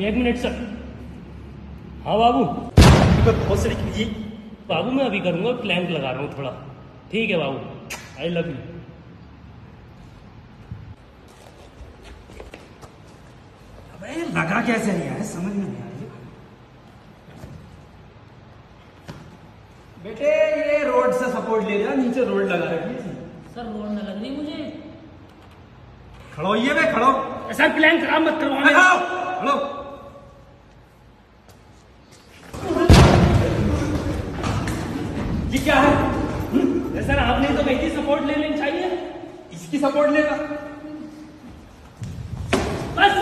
एक minute sir. हाँ बाबू। बहुत कीजिए बाबू मैं अभी करूँगा प्लैंक लगा रहा हूँ थोड़ा। ठीक है बाबू। आई लव यू अबे लगा कैसे नहीं आया समझ में नहीं आ रही। बेटे ये रोड से सपोर्ट ले लिया नीचे रोड लगा रखी है सर रोड न लग रही मुझे? खड़ो ये में खड़ो। ऐसा प्लान खराब मत करवाओ खड़ो खड़ो। ये क्या है? सर आपने तो कही थी सपोर्ट ले लेनी चाहिए। इसकी सपोर्ट लेगा। बस